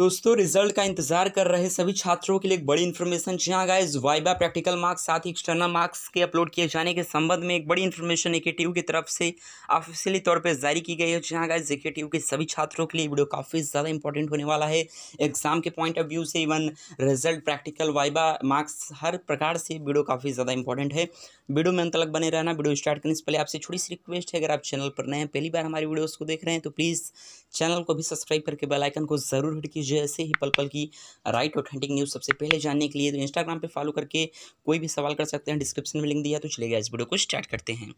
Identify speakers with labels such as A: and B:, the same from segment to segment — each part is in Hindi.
A: दोस्तों, रिज़ल्ट का इंतज़ार कर रहे सभी छात्रों के लिए एक बड़ी इन्फॉर्मेशन जहाँ गाइज़ वाइबा प्रैक्टिकल मार्क्स साथ ही एक्सटर्नल मार्क्स के अपलोड किए जाने के संबंध में एक बड़ी इन्फॉर्मेशन ए की तरफ़ से ऑफिशियली तौर पे जारी की गई है जहाँ गाइस ए के सभी छात्रों के लिए वीडियो काफ़ी ज़्यादा इंपॉर्टेंट होने वाला है। एग्ज़ाम के पॉइंट ऑफ़ व्यू से even result practical viva marks हर प्रकार से वीडियो काफ़ी ज़्यादा इंपॉर्टेंट है। वीडियो में अंत तक बने रहना, वीडियो स्टार्ट करने से पहले आपसे छोटी सी रिक्वेस्ट है, अगर आप चैनल पर नए हैं, पहली बार हमारी वीडियोज़ को देख रहे हैं तो प्लीज़ चैनल को भी सब्सक्राइब करके बेलाइकन को ज़रूर हिट कीजिए। ऐसे ही पल पल की राइट ऑथेंटिक न्यूज़ सबसे पहले जानने के लिए तो इंस्टाग्राम पे फॉलो करके कोई भी सवाल कर सकते हैं डिस्क्रिप्शन में लिंक दिया तो चलेगा इस वीडियो को स्टार्ट करते हैं।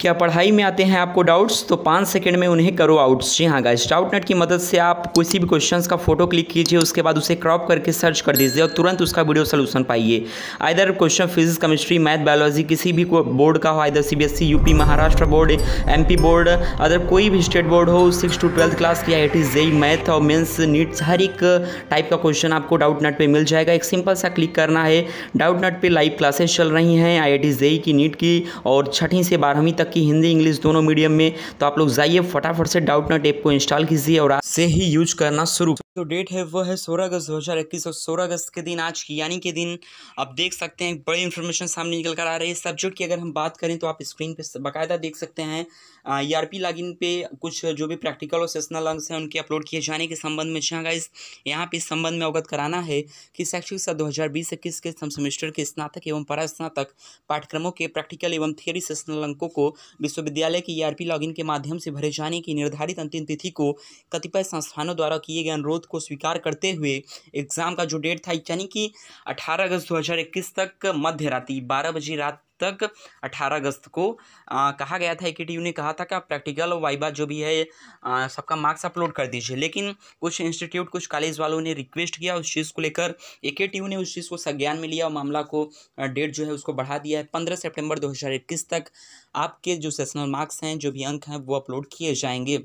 A: क्या पढ़ाई में आते हैं आपको डाउट्स तो पाँच सेकंड में उन्हें करो आउट्स जी हाँ गाइस डाउट नेट की मदद से आप किसी भी क्वेश्चंस का फ़ोटो क्लिक कीजिए, उसके बाद उसे क्रॉप करके सर्च कर दीजिए और तुरंत उसका वीडियो सोल्यूशन पाइए। Either question physics chemistry math biology किसी भी बोर्ड का हो either C B UP Maharashtra board M board other कोई भी स्टेट बोर्ड हो सिक्स टू ट्वेल्थ क्लास की आई टी मैथ और मेन्स नीट्स हर एक टाइप का क्वेश्चन आपको डाउट नेट पर मिल जाएगा। एक सिंपल सा क्लिक करना है। डाउट नेट पर लाइव क्लासेस चल रही हैं आई आई टी की नीट की और छठी से बारहवीं तक की हिंदी, इंग्लिश दोनों मीडियम में तो आप लोग जाइए, फटाफट से डाउट नट ऐप को इंस्टॉल कीजिए और आज से ही यूज़ करना शुरू जो डेट है वो है सोलह अगस्त दो हज़ार इक्कीस और सोलह अगस्त के दिन, आज की, यानी के दिन, आप देख सकते हैं, बड़ी इन्फॉर्मेशन सामने निकल कर आ रही है। सब्जेक्ट की अगर हम बात करें तो आप स्क्रीन पे बाकायदा देख सकते हैं ई आर पी लॉगिन पे कुछ जो भी प्रैक्टिकल और सेशनल अंग्स हैं, उनके अपलोड किए जाने के संबंध में। जहाँ गाइज़ यहाँ पे इस संबंध में अवगत कराना है कि शैक्षिक साल दो हज़ार बीस इक्कीस के सम सेमेस्टर के स्नातक एवं परास्नातक पाठ्यक्रमों के प्रैक्टिकल एवं थियरी सेशनल अंकों को विश्वविद्यालय के ई आर पी लॉगिन के माध्यम से भरे जाने की निर्धारित अंतिम तिथि को कतिपय संस्थानों द्वारा किए गए अनुरोध को स्वीकार करते हुए एग्ज़ाम का जो डेट था यानी कि 18 अगस्त 2021 तक मध्य रात्रि बारह बजे रात तक 18 अगस्त को आ, कहा गया था ए ने कहा था कि आप प्रैक्टिकल और वाइबा जो भी है आ, सबका मार्क्स अपलोड कर दीजिए। लेकिन कुछ इंस्टीट्यूट कुछ कॉलेज वालों ने रिक्वेस्ट किया उस चीज़ को लेकर। ए ने उस चीज़ को संज्ञान में लिया और मामला को डेट जो है उसको बढ़ा दिया है। पंद्रह सेप्टेम्बर दो हज़ार इक्कीस तक आपके जो सेशनल मार्क्स हैं जो भी अंक हैं वो अपलोड किए जाएँगे।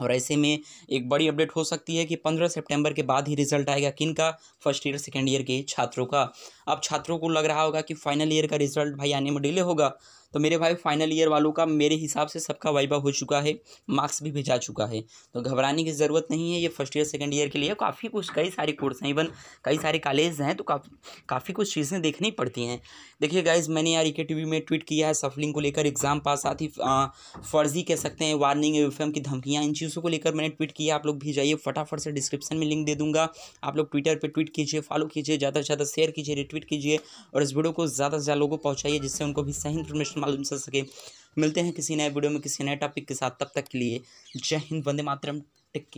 A: और ऐसे में एक बड़ी अपडेट हो सकती है कि पंद्रह सितंबर के बाद ही रिज़ल्ट आएगा किन का? फ़र्स्ट ईयर सेकेंड ईयर के छात्रों का। अब छात्रों को लग रहा होगा कि फाइनल ईयर का रिज़ल्ट भाई आने में डिले होगा। तो मेरे भाई फाइनल ईयर वालों का मेरे हिसाब से सबका वाइबा हो चुका है मार्क्स भी भेजा चुका है। तो घबराने की ज़रूरत नहीं है, ये फ़र्स्ट ईयर सेकंड ईयर के लिए काफ़ी कुछ, कई सारे कोर्स हैं इवन कई सारे कॉलेज हैं तो काफ़ी काफ़ी कुछ चीज़ें देखनी पड़ती हैं। देखिए गाइज़ मैंने यार ई में ट्वीट किया है सफलिंग को लेकर एग्ज़ाम पास साथ ही फर्जी कह सकते हैं वार्निंग एफ़ की धमकियाँ, इन चीज़ों को लेकर मैंने ट्वीट किया, आप लोग भी जाइए, फटाफट से डिस्क्रिप्शन में लिंक दे दूँगा। आप लोग ट्विटर पर ट्वीट कीजिए फॉलो कीजिए, ज़्यादा से ज़्यादा शेयर कीजिए रिट्वीट कीजिए, और इस वीडियो को ज़्यादा से ज़्यादा लोगों को पहुँचाइए, जिससे उनको भी सही इन्फॉर्मेशन मालूम चल सके। मिलते हैं किसी नए वीडियो में, किसी नए टॉपिक के साथ। तब तक के लिए जय हिंद, वंदे मातरम टिक